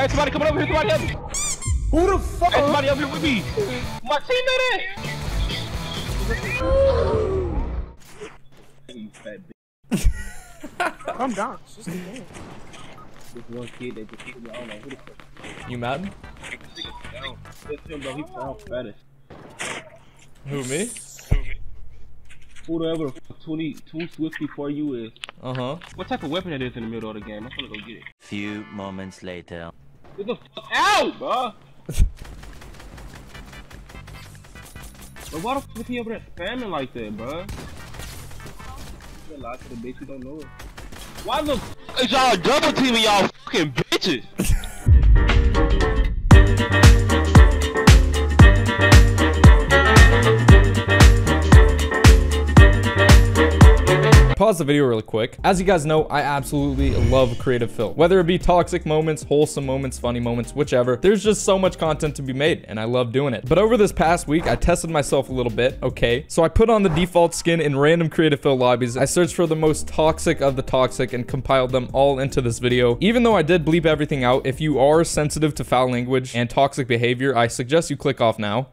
Hey, somebody coming over here. Somebody up. Who the fuck? Hey, somebody up here with me. My teammate. You fat bitch. Calm down. Just a. This one kid that just hit me. I don't know who the fuck. You mad? This nigga down. That's him, bro. He sound fetish. Who, me? Whoever the fuck 20, too swift before you is. Uh-huh. What type of weapon it is in the middle of the game? I'm gonna go get it. Few moments later. Get the fuck out, bro. But why the fuck is he over there spamming like that, bro? You lie to the bitch, you don't know it. Why the fuck is y'all double teaming y'all fucking bitches? Pause the video really quick. As you guys know, I absolutely love creative fill. Whether it be toxic moments, wholesome moments, funny moments, whichever, there's just so much content to be made, and I love doing it. But over this past week, I tested myself a little bit, okay? So I put on the default skin in random creative fill lobbies. I searched for the most toxic of the toxic and compiled them all into this video. Even though I did bleep everything out, if you are sensitive to foul language and toxic behavior, I suggest you click off now.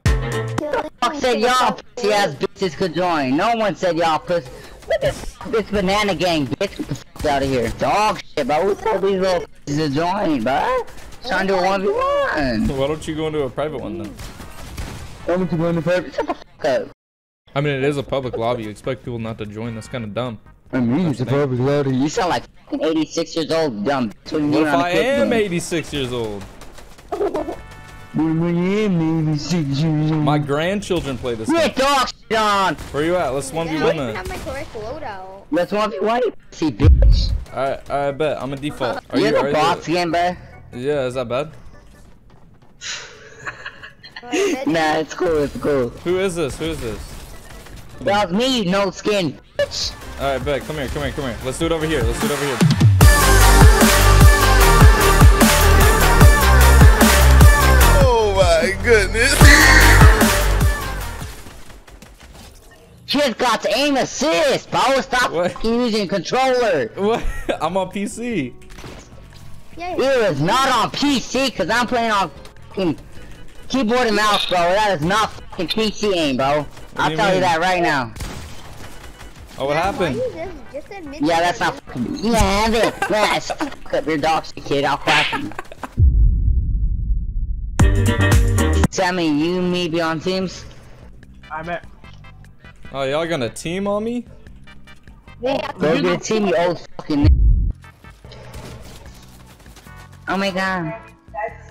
fuck said y'all pussy ass bitches could join. No one said y'all pussy. Look at this banana gang, bitch. Get the fuck out of here. Dog shit, bro. Who told these little bitches to join, bro? Trying to do a 1v1. Why don't you go into a private one then? Want me to go in the purpose? Shut the fuck up. I mean, it is a public lobby. You expect people not to join. That's kind of dumb. I mean, it's a public lobby. You sound like fucking 86 years old, dumb bitch. What, What if I am 86 years old? My grandchildren play this game. Get dog shit on. Where you at? Let's 1v1 I don't even then. have my correct loadout. Let's 1v1 you pussy bitch. Alright, I bet. I'm uh-huh. a default. Are You're you, the are boss you? again, bro. Yeah, is that bad? Nah, it's cool, it's cool. Who is this? Who is this? That was me, no skin. Bitch. Alright, bet. Come here, come here, come here. Let's do it over here. Let's do it over here. Oh my goodness. Kids got to aim assist, bro. Stop What? using controller. What? I'm on PC. Yeah, It is not on PC, cause I'm playing on fucking keyboard and mouse, bro. That is not fucking PC aim, bro. I'll you tell you that right now. Oh, what happened? Just, just Yeah, that's not fucking. Yeah, that. That's fuck up your dog shit, kid. I'll crack you. Sammy, you and me be on teams? I'm at. Oh, y'all gonna team on me? Hey, I- Go get a team, you old fucking. Oh my god.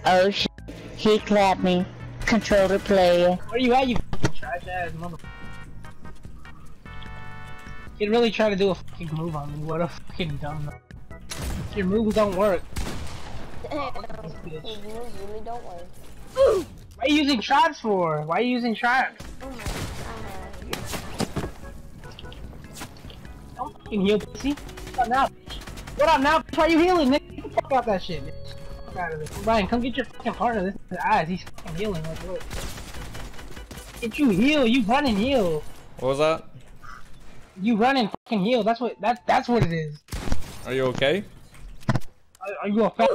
Oh shit. He clapped me. Controller player. Where you at, you fucking trash ass motherfucker? You really try to do a fucking move on me. What a fucking dumb. Your moves don't work. These moves really don't work. Why are you using traps for? Why are you using traps? Oh my god. Fucking heal, pussy. What up now? What up now? Why you healing, nigga? Get the fuck out that shit, bitch. Fuck out of this. Ryan, come get your fucking partner. This is his eyes. He's fucking healing. Like, look. Get you heal. You run and heal. What was that? You run and fucking heal. That's what. That. That's what it is. Are you okay? Are, are you a fat?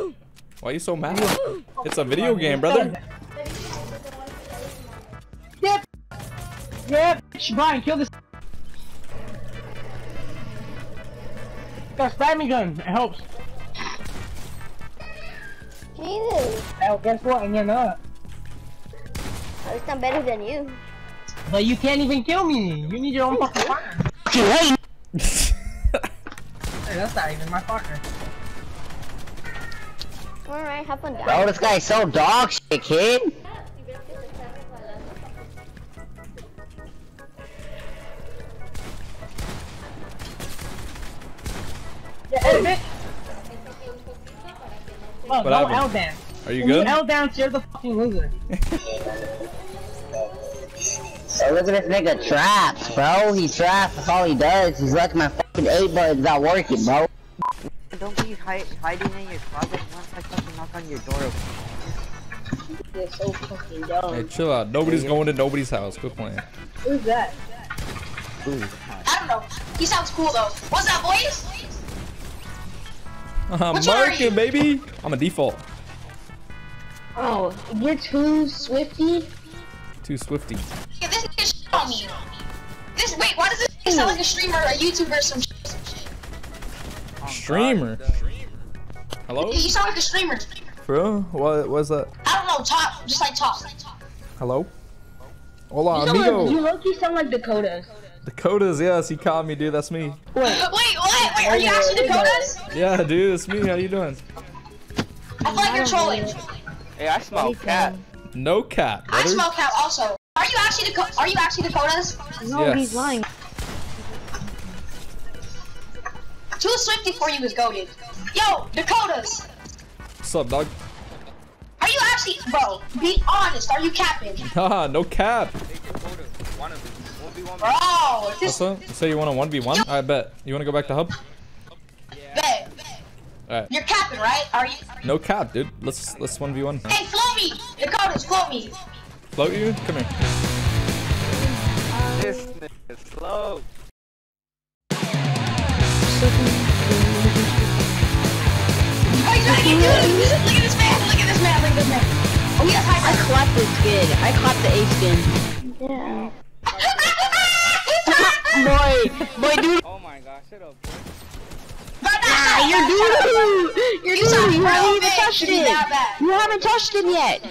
Why are you so mad? It's a video game, brother. Yep. Yep. Brian, kill this. Got a spammy gun. It helps. Jesus. Hell, guess what? And you're not. At least I'm better than you. But you can't even kill me. You need your own fucking partner. Hey, that's not even my partner. Alright, have fun, Bro, guys. this guy's so dog shit, kid. Oh, What no happened? L dance. Are you When You L dance, you're the fucking loser. Hey, look at this nigga traps, bro. He traps. That's all he does. He's like my fucking eight buttons not working, bro. Don't be hi hiding in your closet once I fucking knock on your door. You're so fucking dumb. Hey, chill out. Nobody's going to nobody's house. Quit playing. Who's that? I don't know. He sounds cool though. What's up, boys? Uh, I'm Which one are marking, you? baby. I'm a default. Oh, you're too swifty? Too swifty. Yeah, this nigga shit on me. This, wait, why does this nigga sound like a streamer or a YouTuber or some shit? Streamer. Hello? You sound like a streamer. Bro, what was that? I don't know, talk, just like talk. Hello? Hola, You sound like, you amigo. low-key sound like Dakota. Dakotaz, yes, he caught me, dude. That's me. Wait, wait, what? Wait, are you actually Dakotaz? Yeah, dude, it's me. How you doing? I feel like you're trolling. Hey, I smell cat. No cat. I smell cat also. Are you actually Daco- Are you actually Dakotaz? No, Yes. he's lying. 2Swifty4u is goaded. Yo, Dakotaz. What's up, dog? Are you actually, bro? Be honest. Are you capping? Haha, no cap. Bro, this What's up? You say you want a 1v1? I bet. You want to go back to hub? bet. Alright. You're capping, right? Are you? No cap, dude. Let's let's 1v1. Hey, float me. Dakotaz, float me. Float you? Come here. This nigga slow. Oh, he's trying to. Look at this man. Look at this man. Look at this man. Oh, he has I clapped the skin. I clapped the A skin. boy, boy, dude. Oh my gosh, shut up. Ah, you're dude. You're You dude. sound You haven't even touched to be it. You haven't touched it yet.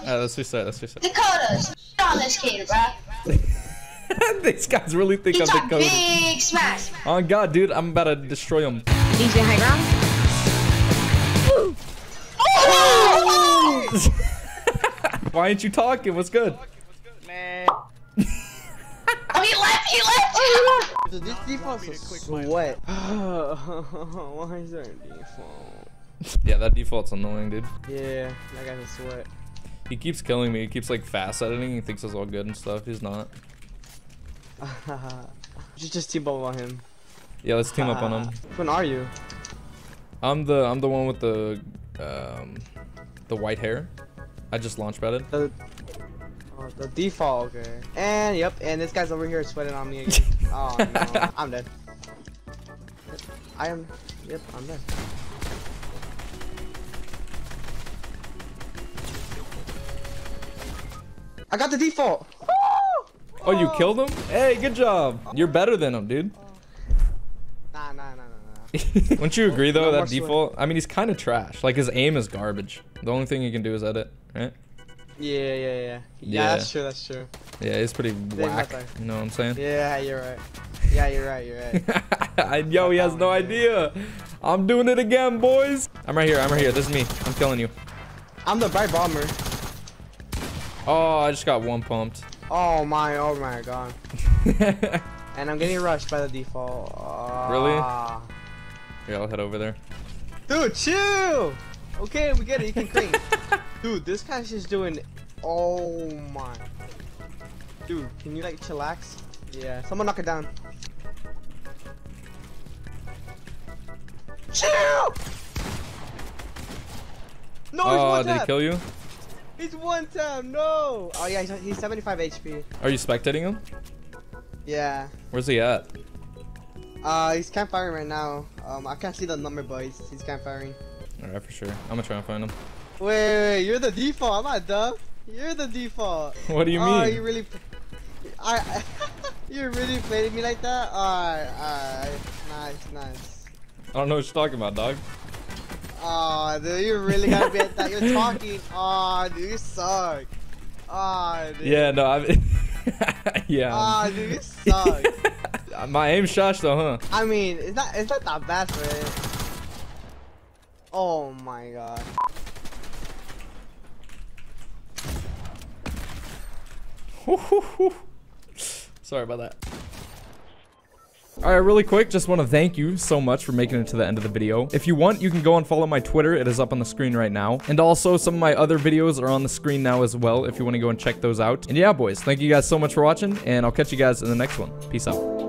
Alright, let's restart. Let's restart. Dakotaz. Shit on this kid, bro. These guys really think He I'm talk Dakota. big smash. Oh god, dude, I'm about to destroy him. He's in high ground. Why ain't you talking? What's good? He left. He left. Dude, this default's a sweat. Why is there a default? Yeah, that default's annoying, dude. Yeah, that guy's a sweat. He keeps killing me. He keeps like fast editing. He thinks it's all good and stuff. He's not. just just team up on him. Yeah, let's team up on him. When are you? I'm the I'm the one with the um the white hair. I just launch padded. The, oh, the default, okay. And yep, and this guy's over here sweating on me again. oh no, I'm dead. I am. Yep, I'm dead. I got the default. Oh, you killed him? Hey, good job. You're better than him, dude. Nah, nah, nah, nah, nah. Wouldn't you agree though No that default? I mean, he's kind of trash. Like his aim is garbage. The only thing he can do is edit, right? Yeah, yeah, yeah. Yeah, Yeah. that's true. That's true. Yeah, it's pretty whack. You know what I'm saying? Yeah, you're right. Yeah, you're right. You're right. I, yo, he has no idea. I'm doing it again, boys. I'm right here. I'm right here. This is me. I'm killing you. I'm the Brite Bomber. Oh, I just got one pumped. Oh my, oh my god. And I'm getting rushed by the default. Really? Yeah, I'll head over there. Dude, chill! Okay, we get it, you can clean. Dude, this guy's just doing. Oh my. Dude, can you like chillax? Yeah, someone knock it down. Chill! No, he's Oh, one did he kill you? He's one tap. No. Oh yeah, he's, he's 75 HP. Are you spectating him? Yeah. Where's he at? Uh, he's campfiring right now. Um, I can't see the number, but he's, he's campfiring. Alright, for sure. I'm gonna try and find him. Wait, wait, wait, you're the default. I'm not dumb. You're the default. What do you Oh, mean? you really, I, you really played me like that? Alright, alright, nice, nice. I don't know what you're talking about, dog. Oh, dude, you really gotta be at that. You're talking. Oh, dude, you suck. Oh, dude. Yeah, no, I. yeah. Oh, dude, you suck. My aim shosh though, huh? I mean, it's not, it's not that bad for it. Oh my god. Sorry about that. Alright, really quick, just want to thank you so much for making it to the end of the video. If you want, you can go and follow my Twitter. It is up on the screen right now. And also, some of my other videos are on the screen now as well if you want to go and check those out. And yeah, boys, thank you guys so much for watching, and I'll catch you guys in the next one. Peace out.